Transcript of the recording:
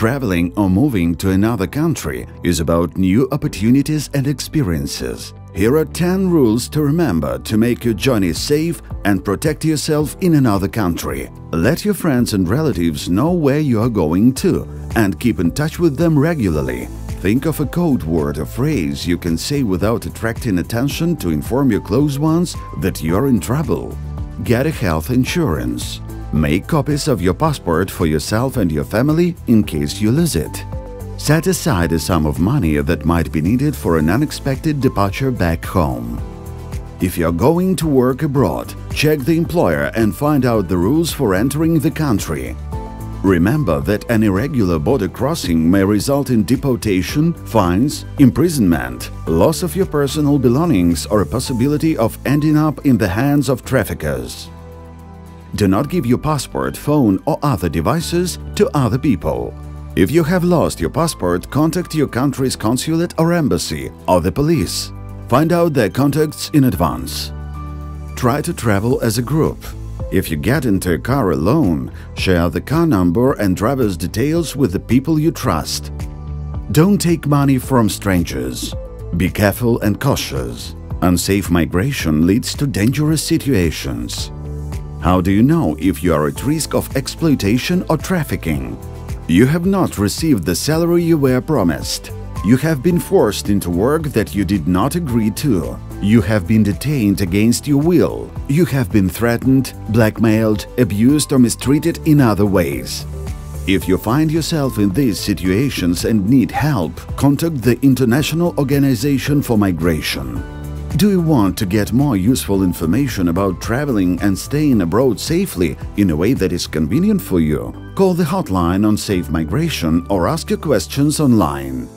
Traveling or moving to another country is about new opportunities and experiences. Here are 10 rules to remember to make your journey safe and protect yourself in another country. Let your friends and relatives know where you are going to and keep in touch with them regularly. Think of a code word or phrase you can say without attracting attention to inform your close ones that you're in trouble. Get a health insurance. Make copies of your passport for yourself and your family in case you lose it. Set aside a sum of money that might be needed for an unexpected departure back home. If you're going to work abroad, check the employer and find out the rules for entering the country. Remember that an irregular border crossing may result in deportation, fines, imprisonment, loss of your personal belongings or a possibility of ending up in the hands of traffickers. Do not give your passport, phone or other devices to other people. If you have lost your passport, contact your country's consulate or embassy or the police. Find out their contacts in advance. Try to travel as a group. If you get into a car alone, share the car number and driver's details with the people you trust. Don't take money from strangers. Be careful and cautious. Unsafe migration leads to dangerous situations. How do you know if you are at risk of exploitation or trafficking? You have not received the salary you were promised. You have been forced into work that you did not agree to. You have been detained against your will. You have been threatened, blackmailed, abused or mistreated in other ways. If you find yourself in these situations and need help, contact the International Organization for Migration. Do you want to get more useful information about traveling and staying abroad safely in a way that is convenient for you? Call the hotline on Safe Migration or ask your questions online.